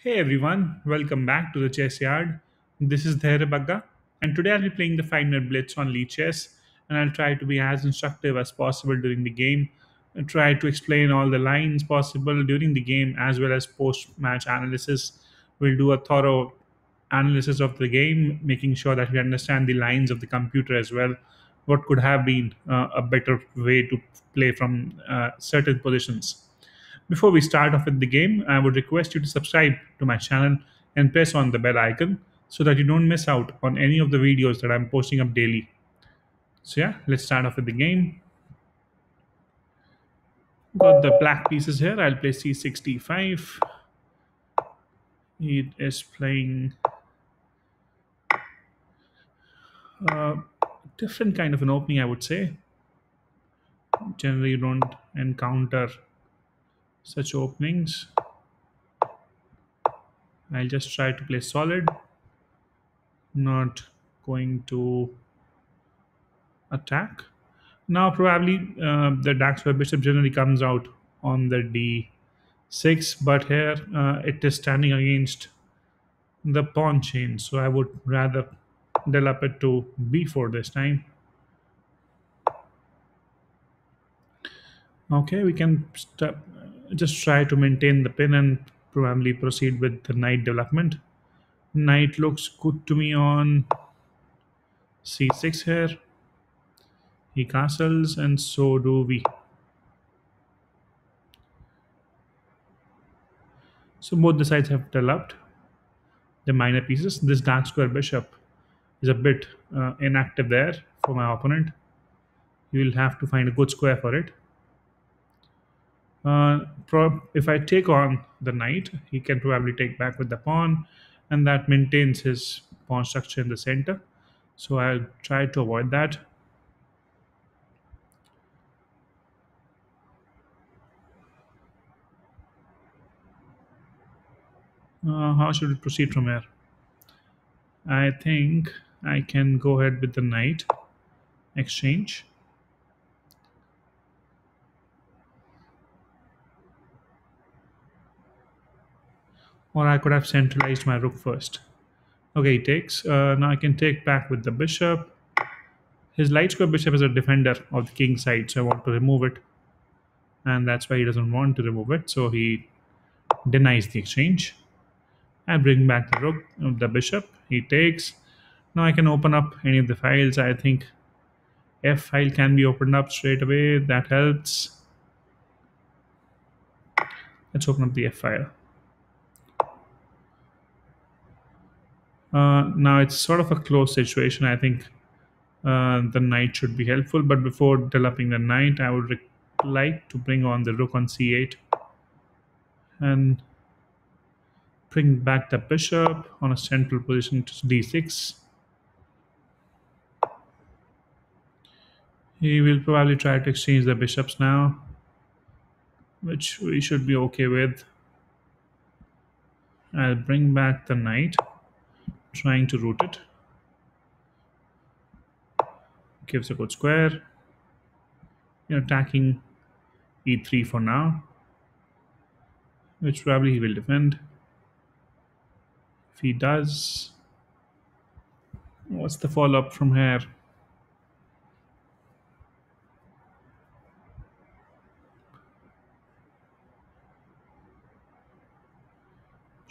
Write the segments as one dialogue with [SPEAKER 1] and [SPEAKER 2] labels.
[SPEAKER 1] Hey everyone, welcome back to the Chessyard. This is Dhairya and today I'll be playing the 5 minute blitz on Lichess, and I'll try to be as instructive as possible during the game and try to explain all the lines possible during the game as well as post match analysis. We'll do a thorough analysis of the game, making sure that we understand the lines of the computer as well. What could have been uh, a better way to play from uh, certain positions. Before we start off with the game, I would request you to subscribe to my channel and press on the bell icon so that you don't miss out on any of the videos that I'm posting up daily. So, yeah, let's start off with the game. Got the black pieces here. I'll play c65. It is playing a different kind of an opening, I would say. Generally, you don't encounter such openings. I'll just try to play solid, not going to attack. Now, probably uh, the dark square bishop generally comes out on the d6, but here uh, it is standing against the pawn chain, so I would rather develop it to b4 this time. Okay, we can st- just try to maintain the pin and probably proceed with the knight development. Knight looks good to me on c6 here. He castles, and so do we. So both the sides have developed the minor pieces. This dark square bishop is a bit uh, inactive there for my opponent. You will have to find a good square for it. Uh, if I take on the knight, he can probably take back with the pawn, and that maintains his pawn structure in the center. So I'll try to avoid that. Uh, how should we proceed from here? I think I can go ahead with the knight exchange. Or I could have centralized my rook first. Okay, he takes. Uh, now I can take back with the bishop. His light square bishop is a defender of the king side, so I want to remove it. And that's why he doesn't want to remove it, so he denies the exchange. I bring back the rook, uh, the bishop. He takes. Now I can open up any of the files. I think F file can be opened up straight away. That helps. Let's open up the F file. Uh, now it's sort of a close situation. I think uh, the knight should be helpful, but before developing the knight, I would like to bring on the rook on c8 and bring back the bishop on a central position to d6. He will probably try to exchange the bishops now, which we should be okay with. I'll bring back the knight, trying to root it. Gives a good square. You're attacking e3 for now, which probably he will defend. If he does, what's the follow up from here?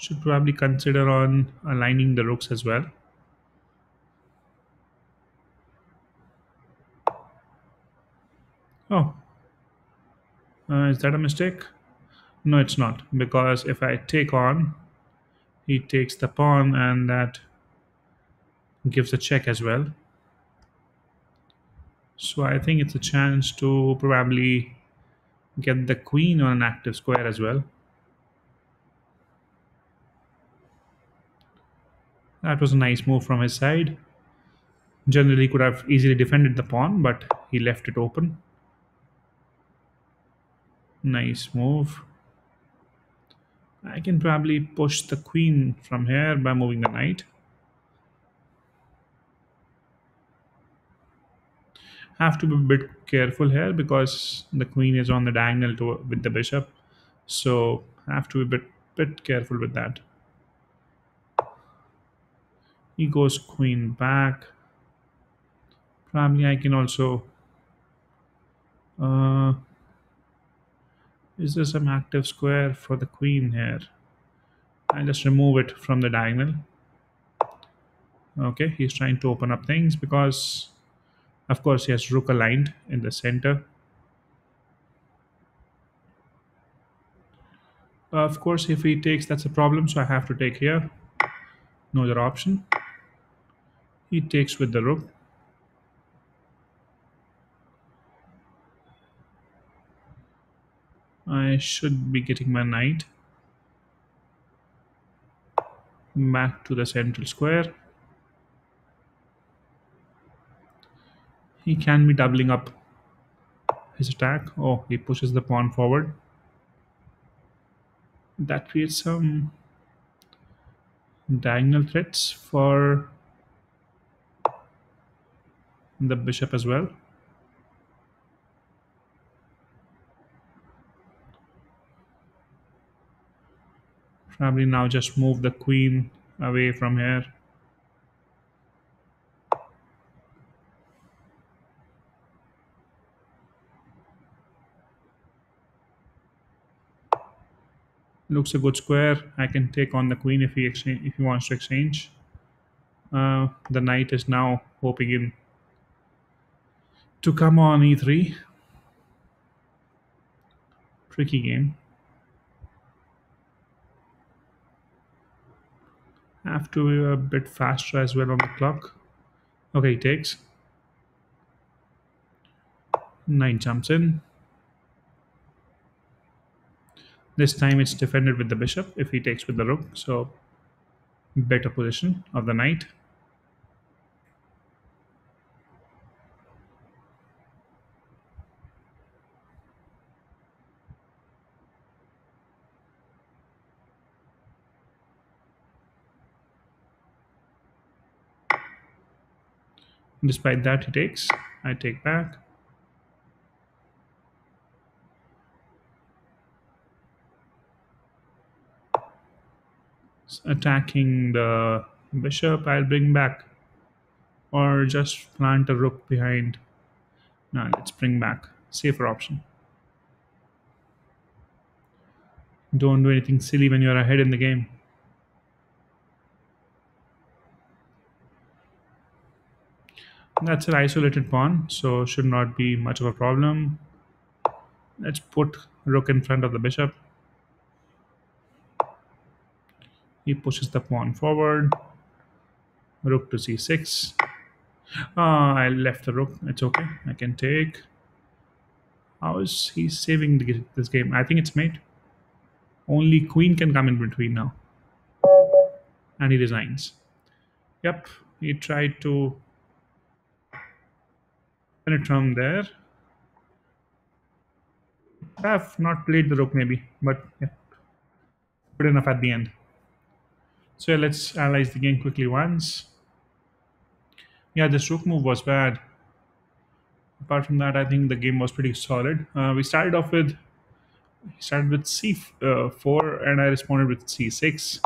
[SPEAKER 1] Should probably consider on aligning the rooks as well. Oh, uh, is that a mistake? No, it's not because if I take on, he takes the pawn and that gives a check as well. So I think it's a chance to probably get the queen on an active square as well. That was a nice move from his side. Generally, could have easily defended the pawn, but he left it open. Nice move. I can probably push the queen from here by moving the knight. Have to be a bit careful here because the queen is on the diagonal to with the bishop, so have to be a bit bit careful with that. He goes queen back. Probably I can also. Uh, is there some active square for the queen here? I'll just remove it from the diagonal. Okay, he's trying to open up things because, of course, he has rook aligned in the center. Of course, if he takes, that's a problem, so I have to take here. No other option. He takes with the rook. I should be getting my knight back to the central square. He can be doubling up his attack. Oh, he pushes the pawn forward. That creates some diagonal threats for the bishop as well. Probably now just move the queen away from here. Looks a good square. I can take on the queen if he exchange if he wants to exchange. Uh, the knight is now hoping in to come on e3. Tricky game. Have to be a bit faster as well on the clock. Okay, he takes. Knight jumps in. This time it's defended with the bishop if he takes with the rook. So better position of the knight. Despite that, he takes. I take back. attacking the bishop, I'll bring back. Or just plant a rook behind. Now let's bring back. Safer option. Don't do anything silly when you're ahead in the game. That's an isolated pawn, so should not be much of a problem. Let's put rook in front of the bishop. He pushes the pawn forward. Rook to c6. Ah, I left the rook. It's okay. I can take. How is he saving this game? I think it's mate. Only queen can come in between now. And he resigns. Yep, he tried to it from there. I have not played the rook maybe, but yeah, good enough at the end. So yeah, let's analyze the game quickly once. Yeah, this rook move was bad. Apart from that, I think the game was pretty solid. Uh, we started off with started with c4 and I responded with c6.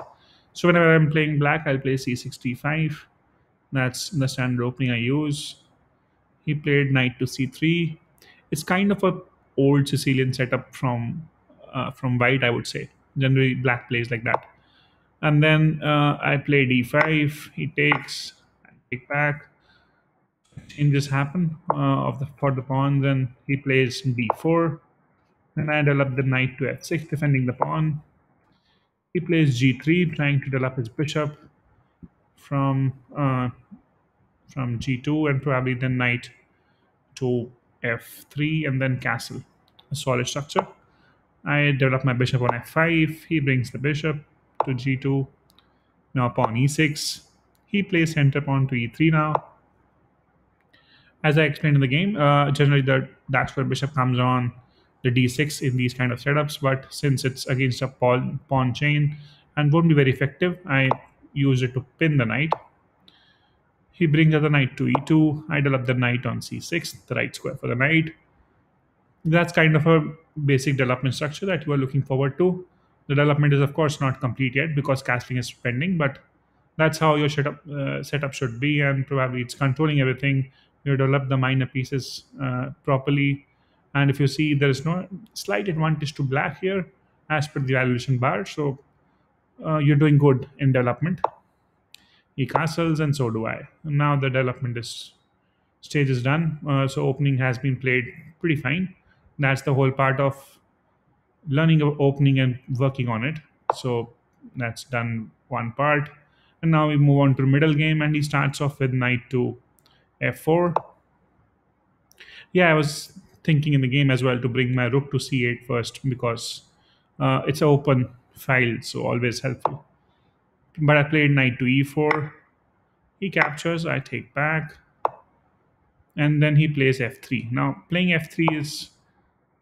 [SPEAKER 1] So whenever I'm playing black, I'll play c6 d5. That's the standard opening I use. He played knight to c3. It's kind of a old Sicilian setup from uh, from white, I would say. Generally, black plays like that and then uh, I play d5. He takes, I take back. Changes happen uh, of the for the pawns, and he plays b4. Then I develop the knight to f6, defending the pawn. He plays g3, trying to develop his bishop from uh, from g2, and probably then knight to f3, and then castle. A solid structure. I develop my bishop on f5. He brings the bishop to g2. Now pawn e6. He plays center pawn to e3 now. As I explained in the game, uh, generally the that's where bishop comes on the d6 in these kind of setups. But since it's against a pawn, pawn chain and won't be very effective, I use it to pin the knight. He brings the knight to e2. I develop the knight on c6, the right square for the knight. That's kind of a basic development structure that you are looking forward to. The development is, of course, not complete yet because castling is pending, but that's how your setup uh, setup should be and probably it's controlling everything you develop the minor pieces uh, properly and if you see there is no slight advantage to black here as per the valuation bar so uh, you're doing good in development he castles and so do i. Now the development is stage is done. Uh, so opening has been played pretty fine. That's the whole part of learning of opening and working on it. So that's done one part. And now we move on to middle game and he starts off with knight to f4 yeah i was thinking in the game as well to bring my rook to c8 first because uh, it's an open file so always helpful but i played knight to e4 he captures i take back. And then he plays f3 now playing f3 is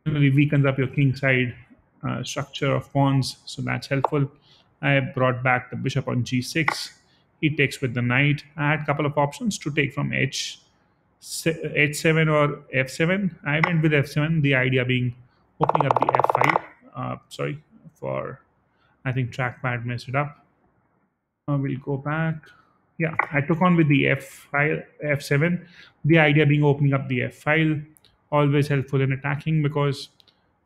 [SPEAKER 1] really weakens up your king side uh, structure of pawns so that's helpful. I brought back the bishop on g6 he takes with the knight. I had a couple of options to take from h h7 or f7 i went with f7 the idea being opening up the f5 uh, sorry for i think trackpad messed it up uh, we'll go back. Yeah i took on with the f file f7 the idea being opening up the f file always helpful in attacking because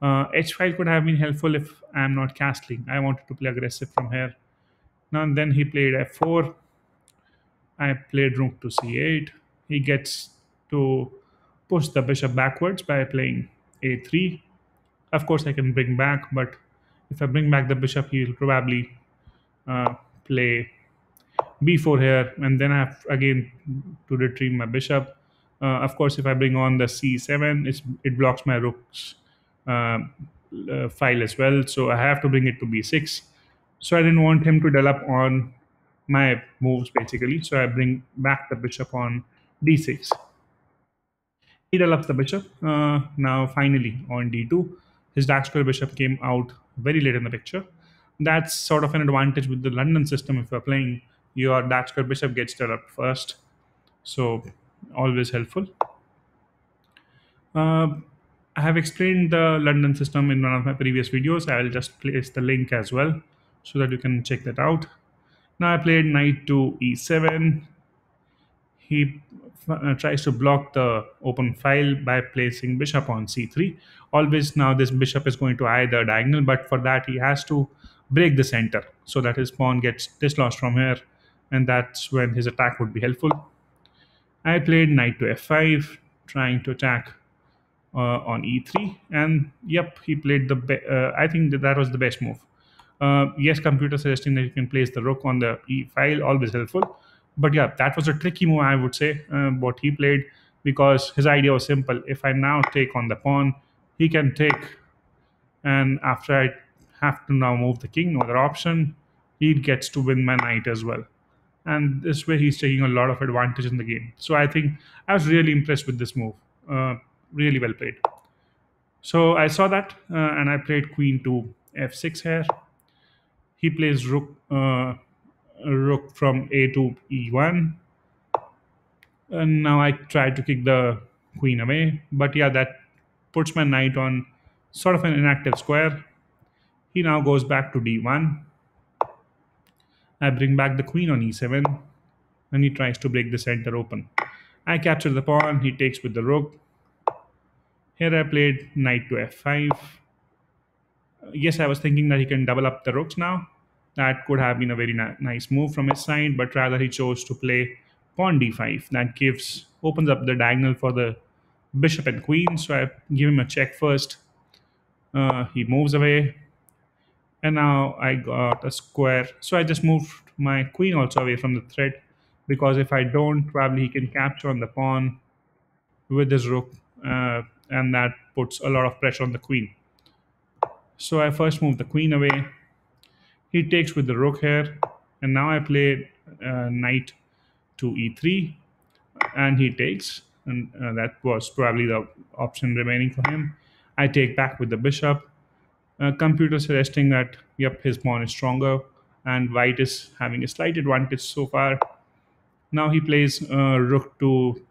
[SPEAKER 1] uh, h file could have been helpful if i'm not castling. I wanted to play aggressive from here. Now and then he played f4 i played rook to c8 he gets to push the bishop backwards by playing a3 of course i can bring back but if i bring back the bishop he'll probably uh, play b4 here and then I have again to retrieve my bishop. Uh, of course, if I bring on the c7, it's, it blocks my rook's uh, uh, file as well. So I have to bring it to b6. So I didn't want him to develop on my moves basically. So I bring back the bishop on d6. He develops the bishop. Uh, now finally on d2, his dark square bishop came out very late in the picture. That's sort of an advantage with the London system if you're playing your dark square bishop gets developed first. So always helpful. Uh, I have explained the London system in one of my previous videos. I will just place the link as well so that you can check that out. Now I played knight to e7. He uh, tries to block the open file by placing bishop on c3. Always now this bishop is going to either diagonal, but for that he has to break the center so that his pawn gets dislodged from here and that's when his attack would be helpful. I played knight to f5, trying to attack uh, on e3, and yep, he played the. Uh, I think that, that was the best move. Uh, yes, computer suggesting that you can place the rook on the e file, always helpful. But yeah, that was a tricky move, I would say, uh, what he played because his idea was simple. If I now take on the pawn, he can take, and after I have to now move the king, no other option, he gets to win my knight as well and this way he's taking a lot of advantage in the game. So I think I was really impressed with this move. Uh, really well played. So I saw that uh, and I played queen to f6 here. He plays rook uh, rook from a to e1. And now I try to kick the queen away. But yeah, that puts my knight on sort of an inactive square. He now goes back to d1 I bring back the queen on e7 and he tries to break the center open. I capture the pawn, he takes with the rook. Here I played knight to f5. Yes, I was thinking that he can double up the rooks now. That could have been a very nice move from his side, but rather he chose to play pawn d5. That gives opens up the diagonal for the bishop and queen. So I give him a check first. Uh, he moves away and now I got a square. So I just moved my queen also away from the thread because if I don't, probably he can capture on the pawn with his rook, uh, and that puts a lot of pressure on the queen. So I first move the queen away. He takes with the rook here, and now I play uh, knight to e3, and he takes, and uh, that was probably the option remaining for him. I take back with the bishop uh, computer suggesting that yep his pawn is stronger and white is having a slight advantage so far now he plays uh, rook to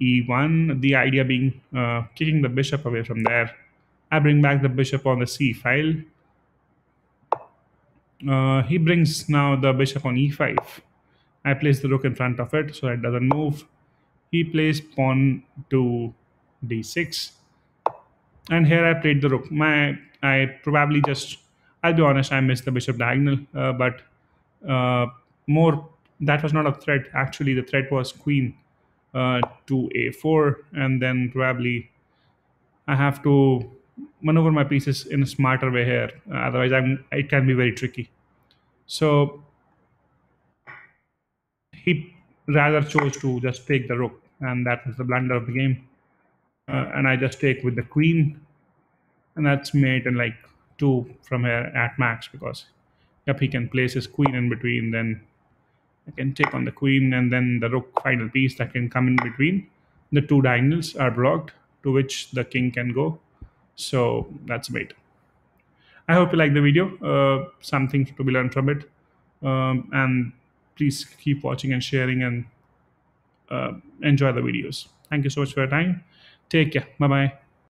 [SPEAKER 1] e1 the idea being uh, kicking the bishop away from there i bring back the bishop on the c file Uh, he brings now the bishop on e5. I place the rook in front of it so it doesn't move. He plays pawn to d6 and here I played the rook. My I probably just I'll be honest, I missed the bishop diagonal, uh, but uh, more that was not a threat. Actually, the threat was queen uh, to a4, and then probably I have to maneuver my pieces in a smarter way here. Uh, otherwise, I'm it can be very tricky. So he rather chose to just take the rook, and that was the blunder of the game. Uh, and I just take with the queen, and that's mate and like two from here at max because yep he can place his queen in between then I can take on the queen and then the rook final piece that can come in between. The two diagonals are blocked to which the king can go. So that's mate I hope you like the video. Uh, something to be learned from it. Um, and please keep watching and sharing and uh, enjoy the videos. Thank you so much for your time take care. Bye bye